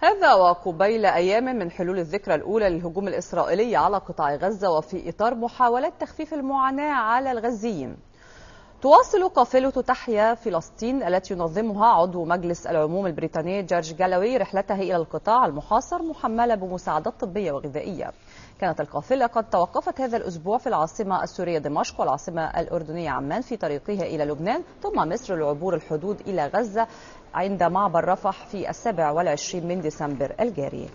هذا وقبيل أيام من حلول الذكرى الأولى للهجوم الإسرائيلي على قطاع غزة وفي إطار محاولات تخفيف المعاناة على الغزيين. تواصل قافلة تحيا فلسطين التي ينظمها عضو مجلس العموم البريطاني جورج جالوي رحلتها إلى القطاع المحاصر محملة بمساعدات طبية وغذائية. كانت القافلة قد توقفت هذا الأسبوع في العاصمة السورية دمشق والعاصمة الأردنية عمان في طريقها إلى لبنان ثم مصر لعبور الحدود إلى غزة عند معبر رفح في السابع والعشرين من ديسمبر الجاري.